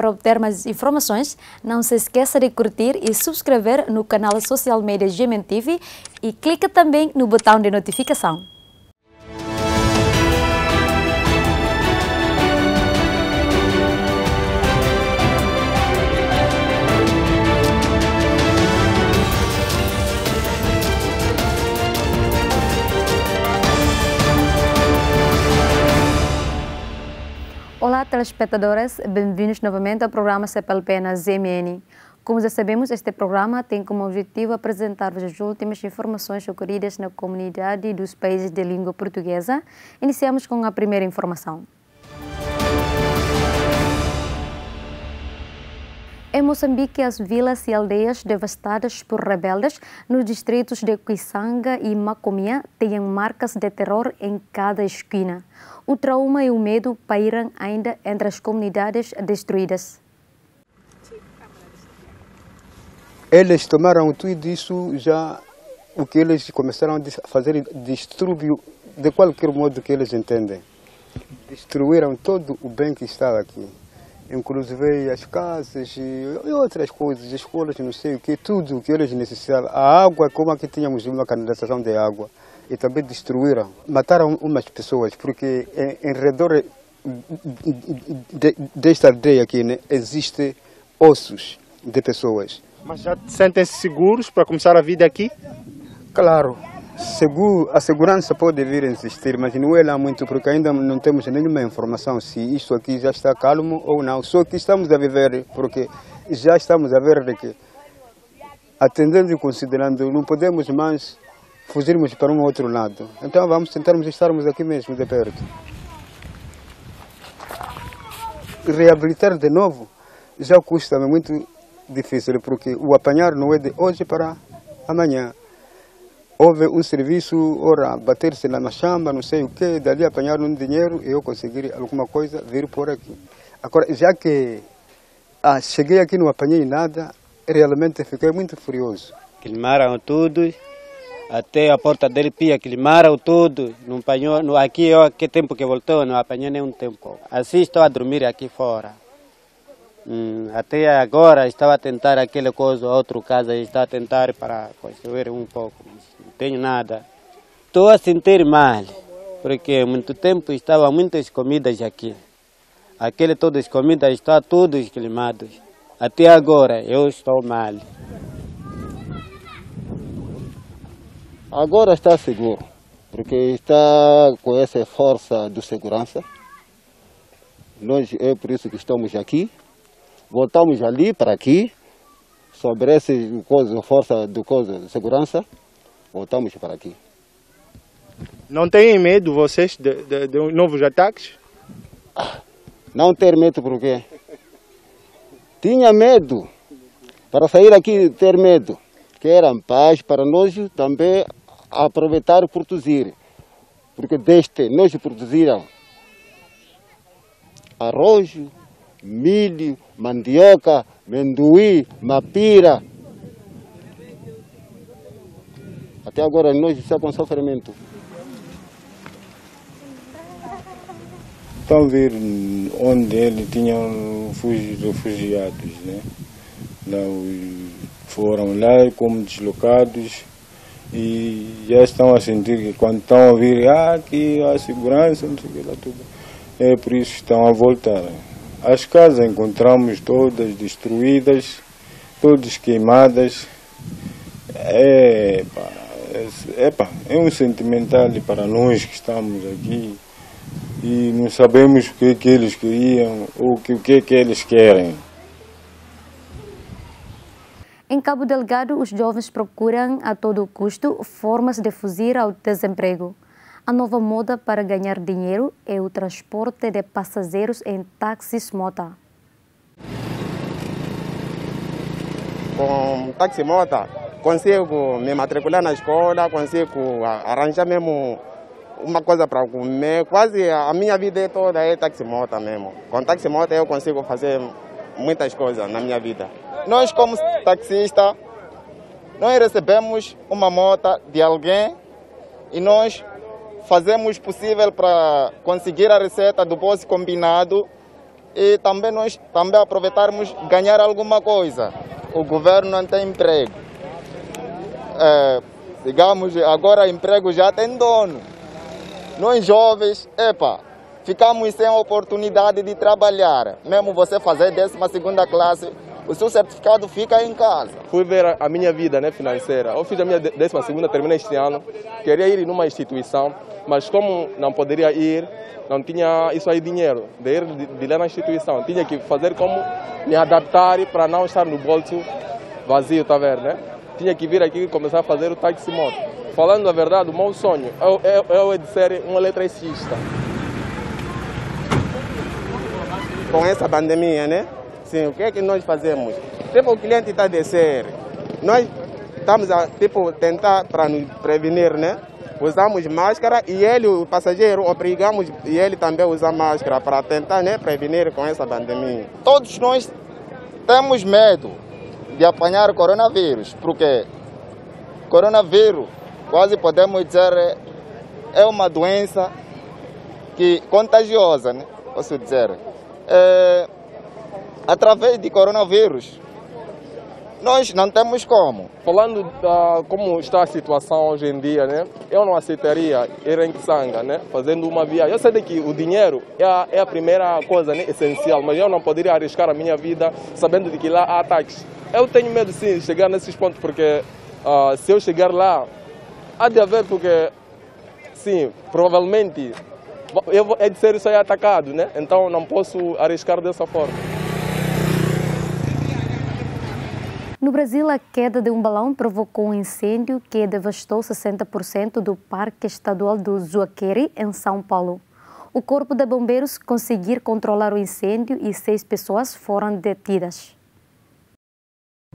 Para obter mais informações, não se esqueça de curtir e subscrever no canal social media GMTV e clique também no botão de notificação. Olá, telespectadores, bem-vindos novamente ao programa CPLP na ZMN. Como já sabemos, este programa tem como objetivo apresentar-vos as últimas informações ocorridas na comunidade dos países de língua portuguesa. Iniciamos com a primeira informação. Em Moçambique, as vilas e aldeias devastadas por rebeldes nos distritos de Cuisanga e Macomia têm marcas de terror em cada esquina. O trauma e o medo pairam ainda entre as comunidades destruídas. Eles tomaram tudo isso já, o que eles começaram a fazer, destruiu de qualquer modo que eles entendem. Destruíram todo o bem que estava aqui inclusive as casas e outras coisas, escolas, não sei o que, tudo o que eles necessitavam. A água, como aqui tínhamos uma canalização de água, e também destruíram, mataram umas pessoas, porque em, em redor de, desta aldeia aqui né, existe ossos de pessoas. Mas já sentem-se seguros para começar a vida aqui? Claro, A segurança pode vir a existir, mas não é lá muito, porque ainda não temos nenhuma informação se isto aqui já está calmo ou não. Só que estamos a viver, porque já estamos a ver que, atendendo e considerando, não podemos mais fugirmos para um outro lado. Então vamos tentarmos estarmos aqui mesmo, de perto. Reabilitar de novo já custa-me muito difícil, porque o apanhar não é de hoje para amanhã houve um serviço, ora, bater-se na chamba, não sei o quê, dali apanhar um dinheiro e eu conseguir alguma coisa vir por aqui. Agora, já que ah, cheguei aqui não apanhei nada, realmente fiquei muito furioso. Queimaram tudo, até a porta dele pia, queimaram tudo, não apanhou, aqui eu, que tempo que voltou, não apanhei nenhum tempo. Assim estou a dormir aqui fora. Hum, até agora estava a tentar aquele coisa, outro casa, estava a tentar para construir um pouco tenho nada. Estou a sentir mal, porque muito tempo estava muitas comidas aqui. Aquele todas as comidas estão todos queimados. Até agora eu estou mal. Agora está seguro, porque está com essa força de segurança. Nós é por isso que estamos aqui. Voltamos ali para aqui, sobre essa coisa, força de, coisa, segurança voltamos para aqui. Não têm medo vocês de, de, de novos ataques? Não ter medo por quê? Tinha medo. Para sair aqui ter medo. Que era paz para nós também aproveitar e produzir. Porque deste nós produziram arroz, milho, mandioca, menduí, mapira, Até agora nós estamos com sofrimento. Estão a ver onde ele tinha refugiados, né? Lá foram lá como deslocados e já estão a sentir que quando estão a vir, ah, aqui a segurança, não sei o que lá tudo. É por isso que estão a voltar. As casas encontramos todas destruídas, todas queimadas. É, pá, epa, é um sentimental para nós que estamos aqui e não sabemos o que, é que eles queriam ou o que, é que eles querem. Em Cabo Delgado, os jovens procuram a todo custo formas de fugir ao desemprego. A nova moda para ganhar dinheiro é o transporte de passageiros em táxis mota. Com táxi mota, consigo me matricular na escola, consigo arranjar mesmo uma coisa para comer. Quase a minha vida toda é taximota mesmo. Com taximota eu consigo fazer muitas coisas na minha vida. Nós como taxista, nós recebemos uma moto de alguém e nós fazemos possível para conseguir a receita do bolso combinado e também nós também aproveitarmos ganhar alguma coisa. O governo não tem emprego. É, digamos, agora emprego já tem dono. Nós jovens, epa, ficamos sem oportunidade de trabalhar. Mesmo você fazer 12 segunda classe, o seu certificado fica em casa. Fui ver a minha vida né, financeira. Eu fiz a minha 12 segunda, terminei este ano. Queria ir numa instituição, mas como não poderia ir, não tinha isso aí dinheiro de ir de, lá na instituição. Tinha que fazer como me adaptar para não estar no bolso vazio, tá vendo, né? Tinha que vir aqui e começar a fazer o táxi moto. Falando a verdade, o meu sonho eu, eu, eu é de ser um eletricista. Com essa pandemia, né? Sim, o que é que nós fazemos? Tipo, o cliente está a descer. Nós estamos a tipo, tentar para nos prevenir, né? Usamos máscara e ele, o passageiro, obrigamos e ele também usa máscara para tentar né, prevenir com essa pandemia. Todos nós temos medo de apanhar coronavírus, porque coronavírus, quase podemos dizer, é uma doença que contagiosa, né? Posso dizer. É, através de coronavírus, nós não temos como. Falando da como está a situação hoje em dia, né? Eu não aceitaria ir em Kisanga, né? Fazendo uma viagem. Eu sei que o dinheiro é a, é a primeira coisa né? essencial, mas eu não poderia arriscar a minha vida sabendo de que lá há ataques. Eu tenho medo sim de chegar nesses pontos, porque uh, se eu chegar lá, há de haver, porque sim, provavelmente eu, é de ser isso aí atacado, né? Então não posso arriscar dessa forma. No Brasil, a queda de um balão provocou um incêndio que devastou 60% do Parque Estadual do Zuaqueri, em São Paulo. O Corpo de Bombeiros conseguiu controlar o incêndio e seis pessoas foram detidas.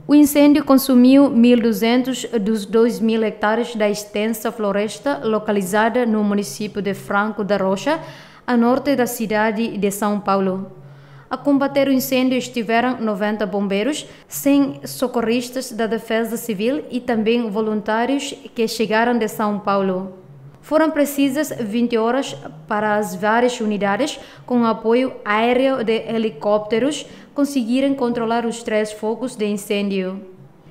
O incêndio consumiu 1.200 dos 2.000 hectares da extensa floresta localizada no município de Franco da Rocha, a norte da cidade de São Paulo. A combater o incêndio estiveram 90 bombeiros, 100 socorristas da Defesa Civil e também voluntários que chegaram de São Paulo. Foram precisas 20 horas para as várias unidades, com apoio aéreo de helicópteros, conseguirem controlar os três focos de incêndio.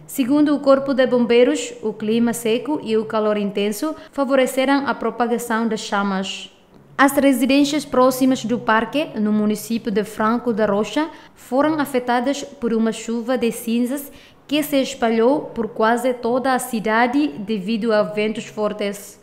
Segundo o Corpo de Bombeiros, o clima seco e o calor intenso favoreceram a propagação das chamas. As residências próximas do parque, no município de Franco da Rocha, foram afetadas por uma chuva de cinzas que se espalhou por quase toda a cidade devido a ventos fortes.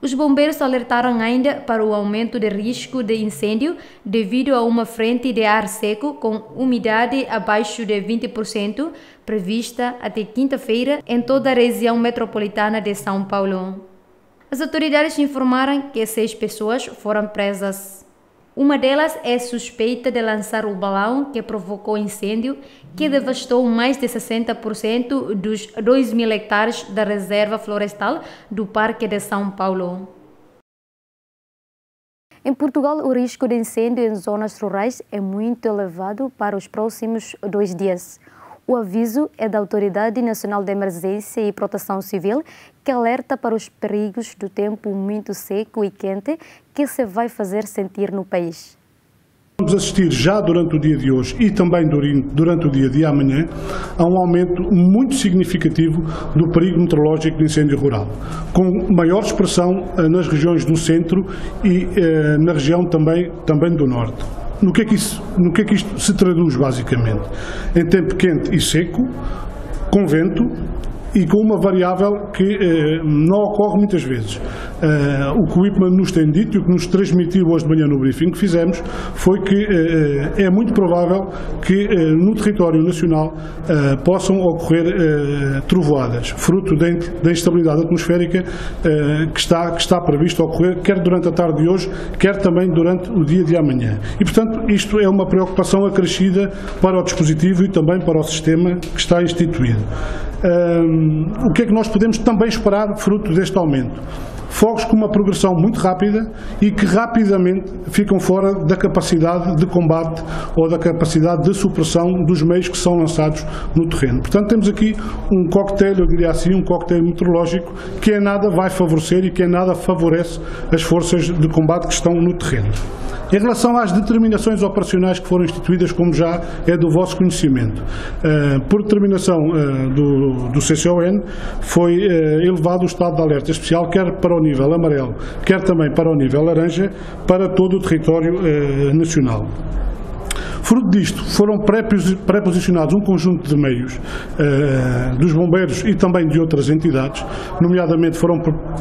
Os bombeiros alertaram ainda para o aumento de risco de incêndio devido a uma frente de ar seco com umidade abaixo de 20% prevista até quinta-feira em toda a região metropolitana de São Paulo. As autoridades informaram que seis pessoas foram presas. Uma delas é suspeita de lançar o balão que provocou incêndio, que devastou mais de 60% dos 2 mil hectares da reserva florestal do Parque de São Paulo. Em Portugal, o risco de incêndio em zonas rurais é muito elevado para os próximos dois dias. O aviso é da Autoridade Nacional de Emergência e Proteção Civil, que alerta para os perigos do tempo muito seco e quente que se vai fazer sentir no país. Vamos assistir já durante o dia de hoje e também durante o dia de amanhã a um aumento muito significativo do perigo meteorológico de incêndio rural, com maior expressão eh, nas regiões do centro e eh, na região também, também do norte. No que, é que isso, no que é que isto se traduz, basicamente? Em tempo quente e seco, com vento, e com uma variável que eh, não ocorre muitas vezes. Eh, o que o IPMA nos tem dito e o que nos transmitiu hoje de manhã no briefing que fizemos foi que eh, é muito provável que eh, no território nacional eh, possam ocorrer eh, trovoadas, fruto da, da instabilidade atmosférica que, está, que está previsto ocorrer quer durante a tarde de hoje, quer também durante o dia de amanhã. E, portanto, isto é uma preocupação acrescida para o dispositivo e também para o sistema que está instituído um, o que é que nós podemos também esperar fruto deste aumento? Fogos com uma progressão muito rápida e que rapidamente ficam fora da capacidade de combate ou da capacidade de supressão dos meios que são lançados no terreno. Portanto, temos aqui um coquetel, eu diria assim, um coquetel meteorológico que em nada vai favorecer e que em nada favorece as forças de combate que estão no terreno. Em relação às determinações operacionais que foram instituídas, como já é do vosso conhecimento, por determinação do, do CCON, foi elevado o estado de alerta especial, quer para o nível amarelo, quer também para o nível laranja, para todo o território nacional. Fruto disto, foram pré-posicionados um conjunto de meios uh, dos bombeiros e também de outras entidades, nomeadamente foram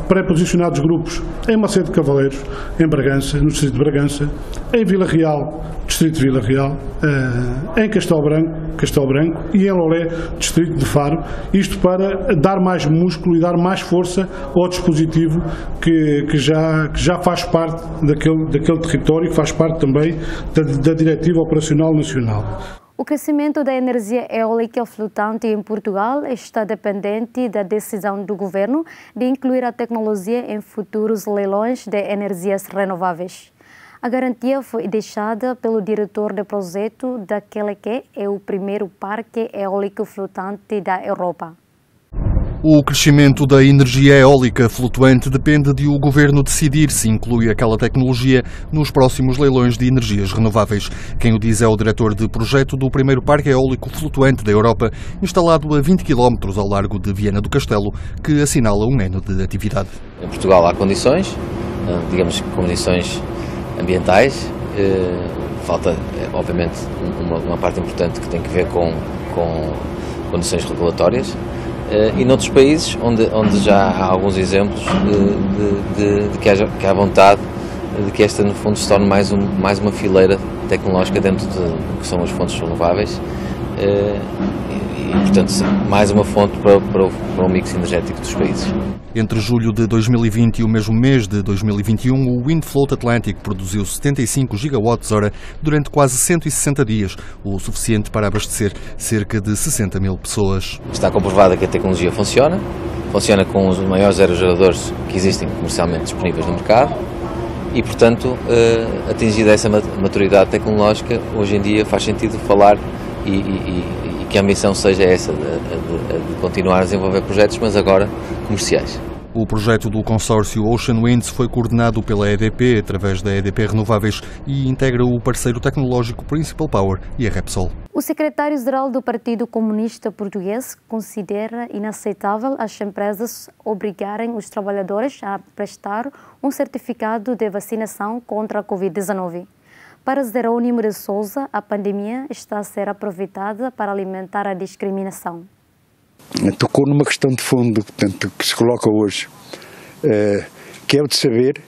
pré-posicionados grupos em Macedo de Cavaleiros, em Bragança, no distrito de Bragança, em Vila Real, distrito de Vila Real, uh, em Castelo Branco, Castelo Branco e em Lolé, distrito de Faro, isto para dar mais músculo e dar mais força ao dispositivo que, que, já, que já faz parte daquele, daquele território, que faz parte também da, da Diretiva Operacional Nacional. O crescimento da energia eólica flotante em Portugal está dependente da decisão do governo de incluir a tecnologia em futuros leilões de energias renováveis. A garantia foi deixada pelo diretor do projeto daquele que é o primeiro parque eólico flotante da Europa. O crescimento da energia eólica flutuante depende de o governo decidir se inclui aquela tecnologia nos próximos leilões de energias renováveis. Quem o diz é o diretor de projeto do primeiro parque eólico flutuante da Europa, instalado a 20 km ao largo de Viena do Castelo, que assinala um ano de atividade. Em Portugal há condições, eh, digamos condições ambientais. Eh, falta, eh, obviamente, uma, uma, parte importante que tem que ver com, com condições regulatórias. Eh, e noutros países, onde, onde já há alguns exemplos de, de, de, de que, haja, que há vontade de que esta, no fundo, se torne mais, um, mais uma fileira tecnológica dentro de que são as fontes renováveis e, portanto, mais uma fonte para, para, o, para o mix energético dos países. Entre julho de 2020 e o mesmo mês de 2021, o Windfloat Atlantic produziu 75 gigawatts-hora durante quase 160 dias, o suficiente para abastecer cerca de 60 mil pessoas. Está comprovado que a tecnologia funciona, funciona com os maiores aerogeradores que existem comercialmente disponíveis no mercado e, portanto, eh, atingida essa maturidade tecnológica, hoje em dia faz sentido falar e, e, que a ambição seja essa, de, de, de continuar a desenvolver projetos, mas agora comerciais. O projeto do consórcio Ocean Winds foi coordenado pela EDP através da EDP Renováveis e integra o parceiro tecnológico Principal Power e a Repsol. O secretário-geral do Partido Comunista Português considera inaceitável as empresas obrigarem os trabalhadores a prestar um certificado de vacinação contra a Covid-19. Para Zerônimo de Souza, a pandemia está a ser aproveitada para alimentar a discriminação. Tocou numa questão de fundo portanto, que se coloca hoje, eh, que é o de saber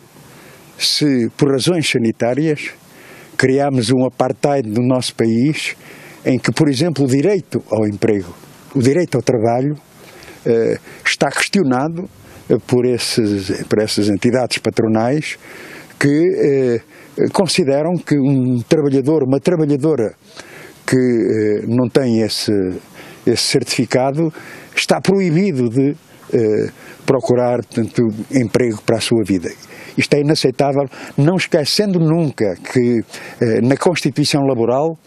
se, por razões sanitárias, criamos um apartheid no nosso país em que, por exemplo, o direito ao emprego, o direito ao trabalho, eh, está questionado eh, por, esses, por essas entidades patronais que consideram que um trabalhador, uma trabalhadora que eh, não tem esse, esse certificado está proibido de eh, procurar portanto, emprego para a sua vida. Isto é inaceitável, não esquecendo nunca que eh, na Constituição Laboral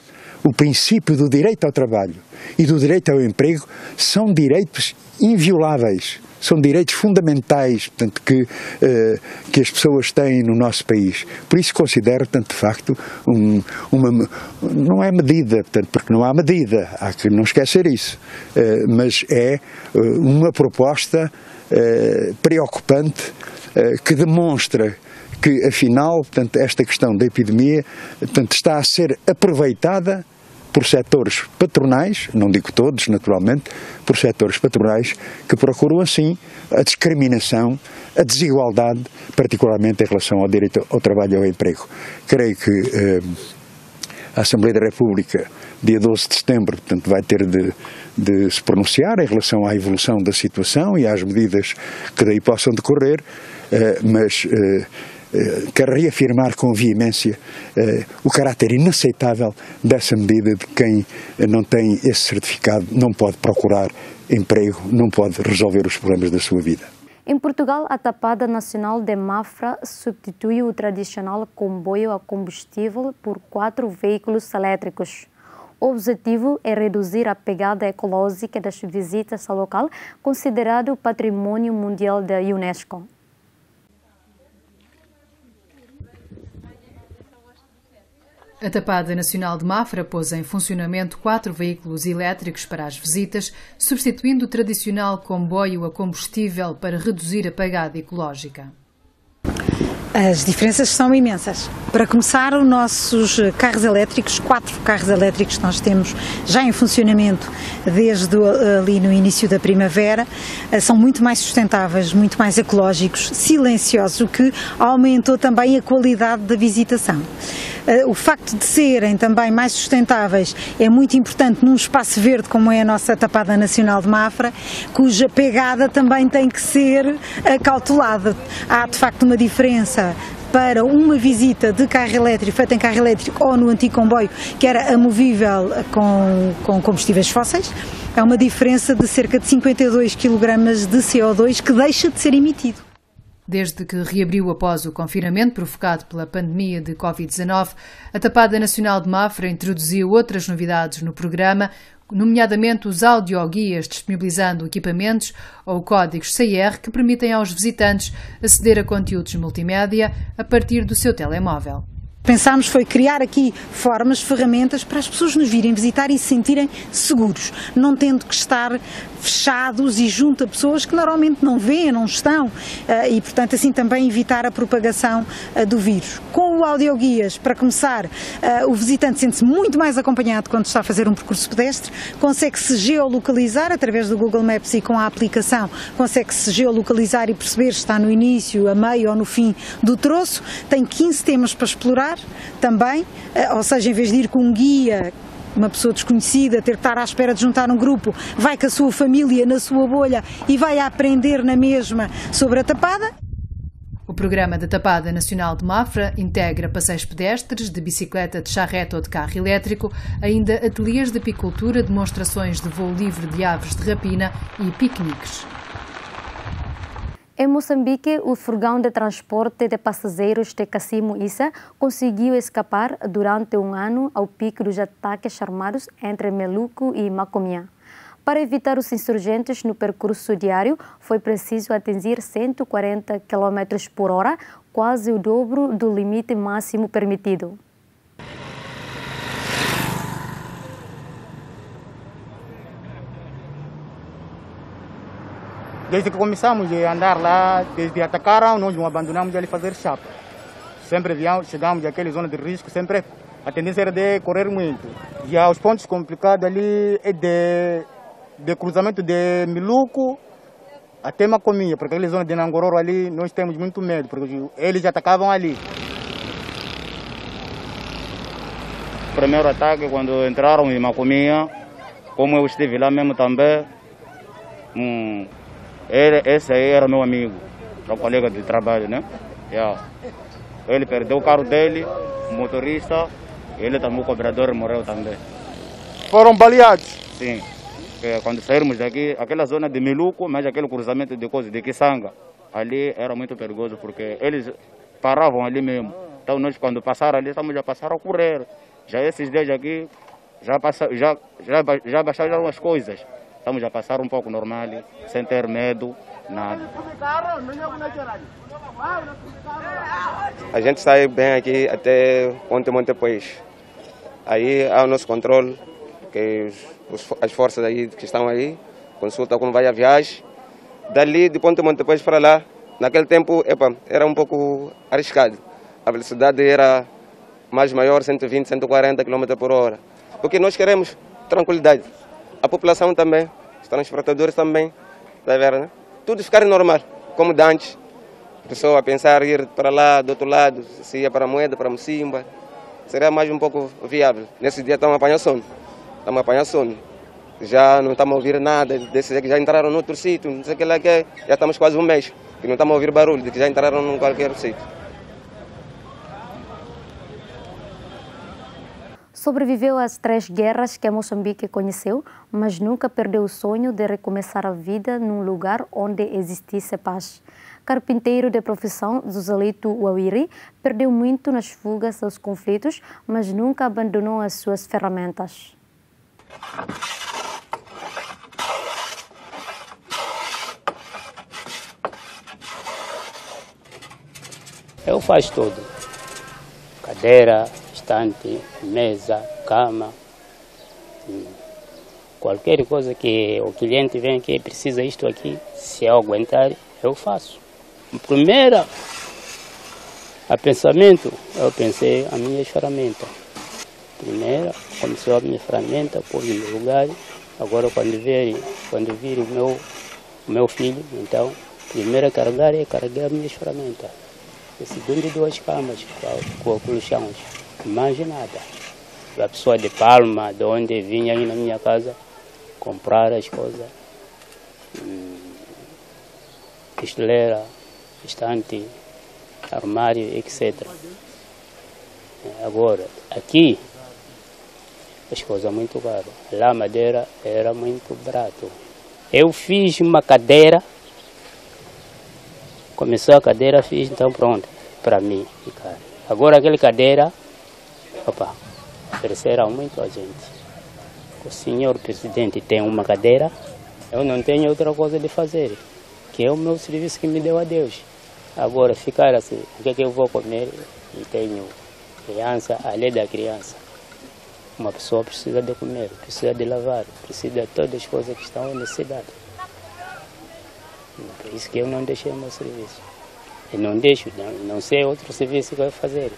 o princípio do direito ao trabalho e do direito ao emprego são direitos invioláveis são direitos fundamentais portanto, que, uh, que as pessoas têm no nosso país. Por isso considero, portanto, de facto, um, uma, não é medida, portanto, porque não há medida, há que não esquecer isso, uh, mas é uh, uma proposta preocupante que demonstra que, afinal, portanto, esta questão da epidemia portanto, está a ser aproveitada por setores patronais, não digo todos, naturalmente, por setores patronais que procuram assim a discriminação, a desigualdade, particularmente em relação ao direito ao trabalho e ao emprego. Creio que eh, a Assembleia da República, dia 12 de setembro, portanto, vai ter de, de se pronunciar em relação à evolução da situação e às medidas que daí possam decorrer, eh, mas eh, eh, quero reafirmar com veemência eh, o caráter inaceitável dessa medida de quem não tem esse certificado não pode procurar emprego, não pode resolver os problemas da sua vida. Em Portugal, a Tapada Nacional de Mafra substituiu o tradicional comboio a combustível por quatro veículos elétricos. O objetivo é reduzir a pegada ecológica das visitas ao local, considerado Patrimônio Mundial da Unesco. A Tapada Nacional de Mafra pôs em funcionamento quatro veículos elétricos para as visitas, substituindo o tradicional comboio a combustível para reduzir a pegada ecológica. As diferenças são imensas. Para começar, os nossos carros elétricos, quatro carros elétricos que nós temos já em funcionamento desde ali no início da primavera, eh, são muito mais sustentáveis, muito mais ecológicos, silenciosos, o que aumentou também a qualidade da visitação. Eh, o facto de serem também mais sustentáveis é muito importante num espaço verde como é a nossa Tapada Nacional de Mafra, cuja pegada também tem que ser acautelada. Há de facto uma diferença para uma visita de carro elétrico, feita em carro elétrico ou no antigo comboio, que era amovível com, com combustíveis fósseis, é uma diferença de cerca de 52 kg de CO2 que deixa de ser emitido. Desde que reabriu após o confinamento provocado pela pandemia de Covid-19, a Tapada Nacional de Mafra introduziu outras novidades no programa, nomeadamente os audioguias disponibilizando equipamentos ou códigos CR que permitem aos visitantes aceder a conteúdos multimédia a partir do seu telemóvel. Pensámos foi criar aqui formas, ferramentas para as pessoas nos virem visitar e se sentirem seguros, não tendo que estar fechados e junto a pessoas que normalmente não vêem, não estão, eh, e portanto assim também evitar a propagação eh, do vírus. Com o audioguias, para começar, eh, o visitante sente-se muito mais acompanhado quando está a fazer um percurso pedestre, consegue-se geolocalizar através do Google Maps e com a aplicação, consegue-se geolocalizar e perceber se está no início, a meio ou no fim do troço, tem 15 temas para explorar também, ou seja, em vez de ir com um guia uma pessoa desconhecida, ter que estar à espera de juntar um grupo, vai com a sua família na sua bolha e vai aprender na mesma sobre a tapada. O programa da Tapada Nacional de Mafra integra passeios pedestres, de bicicleta, de charrete ou de carro elétrico, ainda ateliês de apicultura, demonstrações de voo livre de aves de rapina e piqueniques. Em Moçambique, o furgão de transporte de passageiros de Cassimo Issa conseguiu escapar durante um ano ao pico dos ataques armados entre Meluco e Macomia. Para evitar os insurgentes no percurso diário, foi preciso atingir 140 km por hora, quase o dobro do limite máximo permitido. Desde que começamos a andar lá, desde atacaram, nós não abandonamos ali fazer chapa. Sempre viamos, chegamos àquela zona de risco, sempre a tendência era de correr muito. E os pontos complicados ali é de, de cruzamento de Miluco até Macomia, porque aquela zona de Nangororo ali nós temos muito medo, porque eles atacavam ali. O primeiro ataque, quando entraram em Macomia, como eu estive lá mesmo também, hum, ele, esse aí era meu amigo, meu colega de trabalho, né? Yeah. Ele perdeu o carro dele, o motorista, ele também, o cobrador, morreu também. Foram baleados? Sim. É, quando saímos daqui, aquela zona de Miluco, mas aquele cruzamento de coisa de Kisanga, ali era muito perigoso porque eles paravam ali mesmo. Então nós quando passaram ali, estamos já passaram a correr. Já esses dias aqui, já, passa, já, já, já baixaram as coisas. Estamos a passar um pouco normal, sem ter medo, nada. A gente sai bem aqui até Ponte Montepois. Aí há o nosso controle, que os, as forças aí que estão aí consultam como vai a viagem. Dali, de Ponte Montepois para lá, naquele tempo epa, era um pouco arriscado. A velocidade era mais maior, 120, 140 km por hora. Porque nós queremos tranquilidade a população também, os transportadores também, vai ver, né? Tudo ficar normal, como de antes. A pessoa a pensar ir para lá, do outro lado, se ia para Moeda, para Mocimba, seria mais um pouco viável. Nesse dia estamos apanhando sono, estamos apanhando sono. Já não estamos a ouvir nada, desse que já entraram no outro sítio, não sei o que lá que é, já estamos quase um mês, que não estamos a ouvir barulho, de que já entraram em qualquer sítio. Sobreviveu às três guerras que Moçambique conheceu, mas nunca perdeu o sonho de recomeçar a vida num lugar onde existisse paz. Carpinteiro de profissão, Zosalito Wawiri, perdeu muito nas fugas aos conflitos, mas nunca abandonou as suas ferramentas. Eu faço tudo. Cadeira, estante, mesa, cama. Hum. Qualquer coisa que o cliente vem aqui precisa isto aqui, se eu aguentar, eu faço. Primeira, a pensamento, eu pensei a minha ferramenta. Primeira, começou a minha ferramenta, pôs no lugar. Agora quando vir, quando vir o meu, o meu filho, então, primeiro a carregar é carregar as minhas ferramentas. E segundo duas camas com, com os chãos. Mais nada. A pessoa de Palma, de onde vinha aí na minha casa, comprar as coisas. Hum, esteleira, estante, armário, etc. Agora, aqui, as coisas muito caras. Lá a madeira era muito barato. Eu fiz uma cadeira, começou a cadeira, fiz, então pronto, para mim ficar. Agora aquela cadeira, opa, ofereceram muito a gente. O senhor presidente tem uma cadeira, eu não tenho outra coisa de fazer, que é o meu serviço que me deu a Deus. Agora, ficar assim, o que é que eu vou comer? E tenho criança, a lei da criança. Uma pessoa precisa de comer, precisa de lavar, precisa de todas as coisas que estão em necessidade. Por isso que eu não deixei o meu serviço. E não deixo, não, não sei outro serviço que eu vou fazer.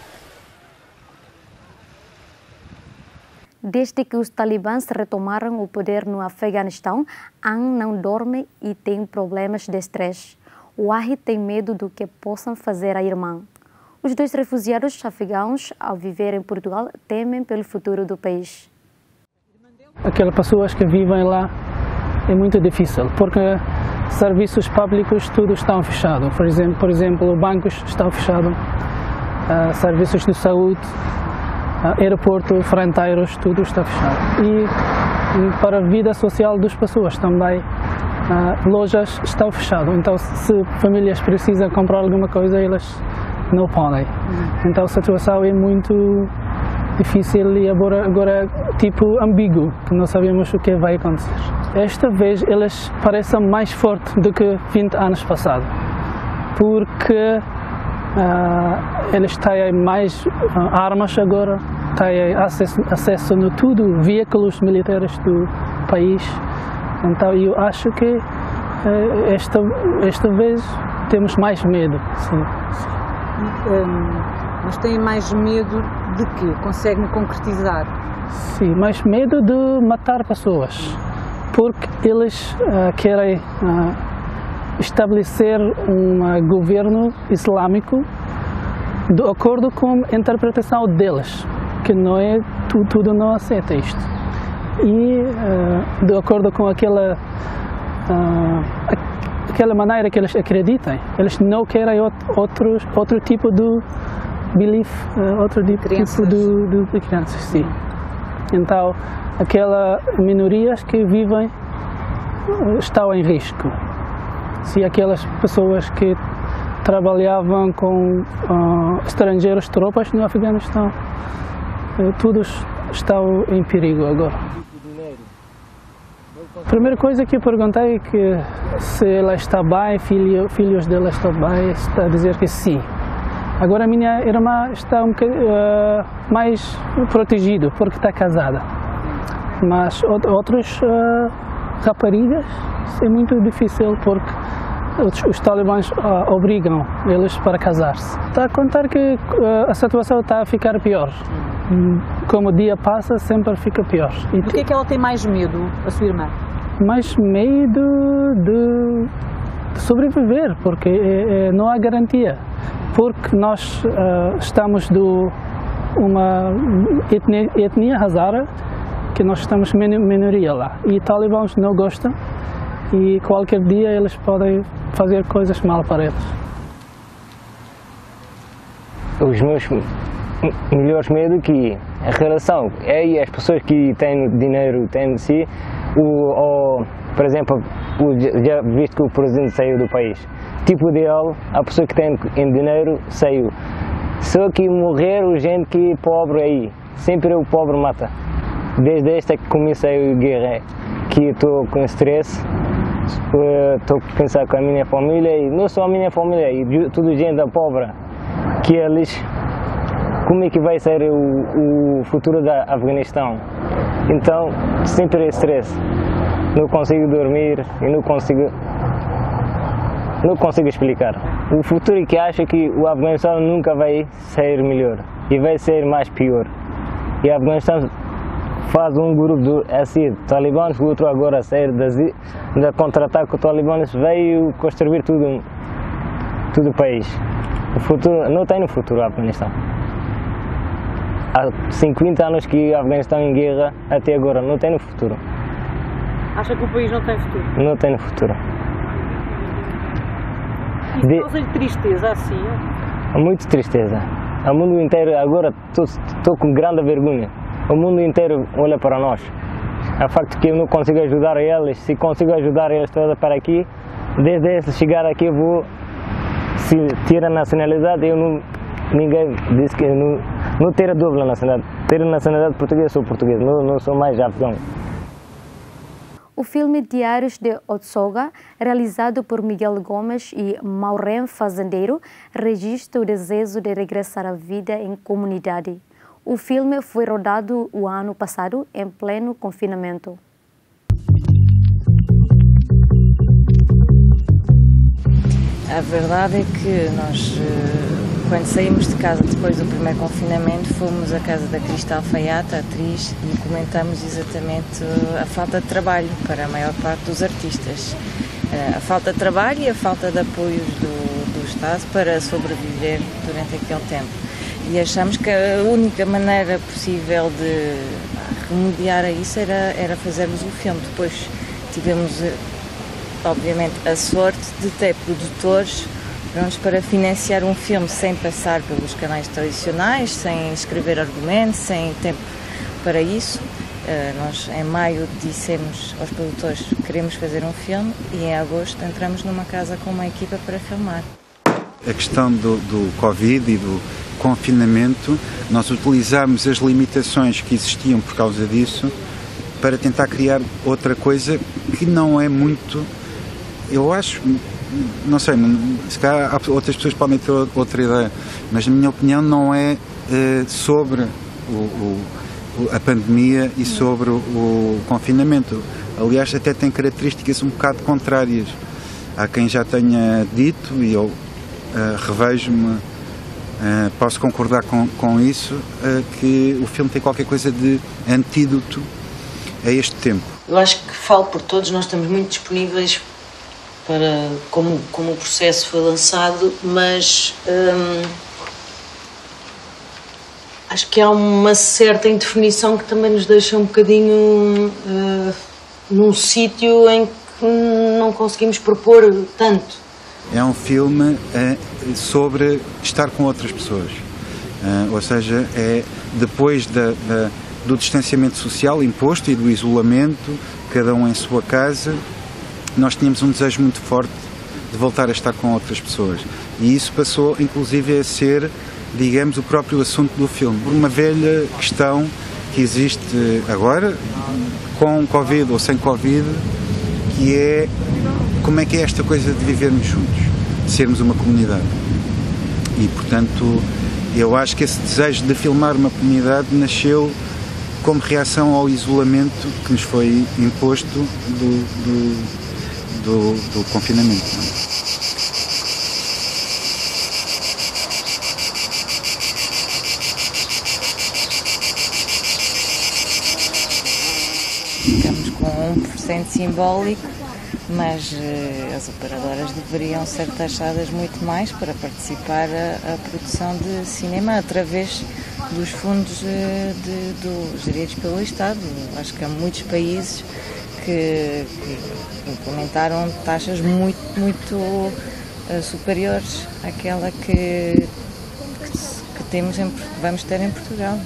Desde que os talibãs retomaram o poder no Afeganistão, An não dorme e tem problemas de estresse. Wahid tem medo do que possam fazer à irmã. Os dois refugiados afegãos, ao viver em Portugal, temem pelo futuro do país. Aquelas pessoas que vivem lá é muito difícil, porque serviços públicos tudo estão fechados. Por exemplo, por exemplo bancos estão fechados, uh, serviços de saúde, aeroporto, fronteiros, tudo está fechado. E, para a vida social das pessoas também uh, lojas estão fechadas, então se famílias precisam comprar alguma coisa, elas não podem. Então a situação é muito difícil e agora, agora tipo ambíguo, que não sabemos o que vai acontecer. Esta vez eles parecem mais fortes do que 20 anos passados, porque uh, eles têm mais uh, armas agora, têm acesso, acesso a tudo, veículos militares do país, então eu acho que uh, esta, esta vez temos mais medo. Sim. Um, mas têm mais medo de quê? Consegue-me concretizar? Sim, mais medo de matar pessoas, porque eles uh, querem estabelecer um governo islâmico de acordo com a interpretação deles, que não é tudo, tudo não aceita isto. E uh, de acordo com aquela aquela maneira que eles acreditam, eles não querem outro outro tipo de belief, uh, outro tipo, tipo de, de, de, crianças, sim. Então, aquelas minorias que vivem estão em risco. Se aquelas pessoas que trabalhavam com uh, estrangeiros, tropas no Afeganistão, uh, todos estão em perigo agora. A primeira coisa que eu perguntei é que se ela está bem, filho, filhos dela estão bem, está a dizer que sim. Agora a minha irmã está um uh, mais protegida porque está casada. Mas outros uh, raparigas é muito difícil porque os, os talibãs uh, obrigam eles para casar-se. Está a contar que uh, a situação está a ficar pior. Como o dia passa, sempre fica pior. E Do que é que ela tem mais medo, a sua irmã? Mais medo de, de sobreviver, porque é, é, não há garantia porque nós uh, estamos do uma etnia, etnia Hazara, que nós estamos minoria lá, e talibãs não gostam e qualquer dia eles podem fazer coisas mal para eles. Os meus melhores medos que a relação é as pessoas que têm dinheiro têm de si, o, o, por exemplo, o, já visto que o presidente saiu do país, tipo dele, a pessoa que tem dinheiro saiu. Só que morrer o gente que é pobre aí, sempre o pobre mata. Desde esta que comecei a guerra, que estou com estresse, estou a pensar com a minha família e não só a minha família, e tudo gente pobre, que eles como é que vai ser o, o futuro da Afeganistão. Então, sempre é estresse. Não consigo dormir e não consigo não consigo explicar. O futuro que acho que o Afeganistão nunca vai ser melhor e vai ser mais pior. E o Afeganistão faz um grupo do assim, talibãs, o outro agora sair da, da contra-ataque, o talibãs veio construir tudo, tudo o país. O futuro, não tem no futuro o Afeganistão. Há 50 anos que o Afeganistão em guerra, até agora, não tem no futuro. Acha que o país não tem futuro? Não tem no futuro. Isso de... causa-lhe tristeza assim? Há muita tristeza. O mundo inteiro, agora estou com grande vergonha. O mundo inteiro olha para nós. É facto que eu não consigo ajudar eles. Se consigo ajudar eles todos para aqui, desde chegar aqui vou se tira a nacionalidade, eu não, ninguém diz que não, não ter dúvida nacionalidade. Ter nacionalidade portuguesa, sou português, não, não sou mais afegão. O filme Diários de Otsoga, realizado por Miguel Gomes e Maureen Fazendeiro, registra o desejo de regressar à vida em comunidade. O filme foi rodado o ano passado, em pleno confinamento. A verdade é que nós, eh, quando saímos de casa depois do primeiro confinamento, fomos à casa da Cristal Faiata, atriz, e comentamos exatamente a falta de trabalho para a maior parte dos artistas. Eh, a falta de trabalho e a falta de apoios do, do Estado para sobreviver durante aquele tempo. E achamos que a única maneira possível de remediar a isso era, era fazermos o filme. Depois tivemos eh, obviamente, a sorte de ter produtores prontos para financiar um filme sem passar pelos canais tradicionais, sem escrever argumentos, sem tempo para isso. Uh, nós, em maio, dissemos aos produtores que queremos fazer um filme e em agosto entramos numa casa com uma equipa para filmar. A questão do, do Covid e do confinamento, nós utilizamos as limitações que existiam por causa disso para tentar criar outra coisa que não é muito eu acho, não sei, se calhar outras pessoas podem ter outra ideia, mas na minha opinião não é uh, sobre o, o, a pandemia e sobre o, o, confinamento. Aliás, até tem características um bocado contrárias. Há quem já tenha dito, e eu uh, revejo-me, uh, posso concordar com, com isso, que o filme tem qualquer coisa de antídoto a este tempo. Eu acho que falo por todos, nós estamos muito disponíveis para como, como o processo foi lançado, mas hum, acho que há uma certa indefinição que também nos deixa um bocadinho uh, num sítio em que não conseguimos propor tanto. É um filme uh, sobre estar com outras pessoas, uh, ou seja, é depois da, da, do distanciamento social imposto e do isolamento, cada um em sua casa, nós tínhamos um desejo muito forte de voltar a estar com outras pessoas. E isso passou, inclusive, a ser, digamos, o próprio assunto do filme. Por uma velha questão que existe agora, com Covid ou sem Covid, que é como é que é esta coisa de vivermos juntos, de sermos uma comunidade. E, portanto, eu acho que esse desejo de filmar uma comunidade nasceu como reação ao isolamento que nos foi imposto do, do do, do confinamento. Ficamos com 1% simbólico, mas uh, as operadoras deveriam ser taxadas muito mais para participar a, a produção de cinema através dos fundos uh, de, do, geridos pelo Estado. Acho que há muitos países que, que implementaram taxas muito, muito uh, superiores àquela que, que, que temos em, vamos ter em Portugal.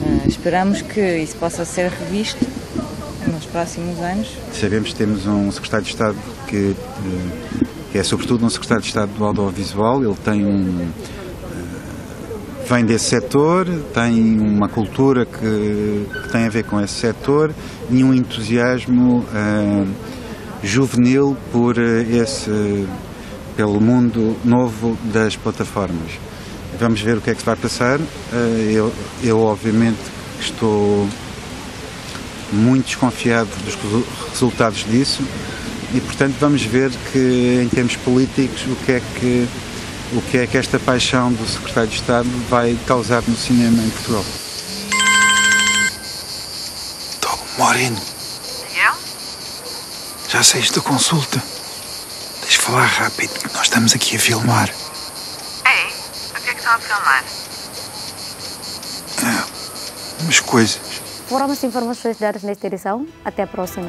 Uh, esperamos que isso possa ser revisto próximos anos. Sabemos que temos um secretário de Estado que, eh, que é sobretudo um secretário de Estado do audiovisual, ele tem um vem desse setor, tem uma cultura que, que, tem a ver com esse setor e um entusiasmo uh, juvenil por esse pelo mundo novo das plataformas. Vamos ver o que é que se vai passar. Eu, eu obviamente, estou muito desconfiado dos resultados disso e, portanto, vamos ver que, em termos políticos, o que é que, o que, é que esta paixão do Secretário de Estado vai causar no cinema em Portugal. Tô, Moreno. Eu? Já saíste da consulta? Deixa falar rápido, que nós estamos aqui a filmar. Ei, o que é que estão a filmar? É, umas coisas. Foram as informações dadas nesta edição. Até a próxima.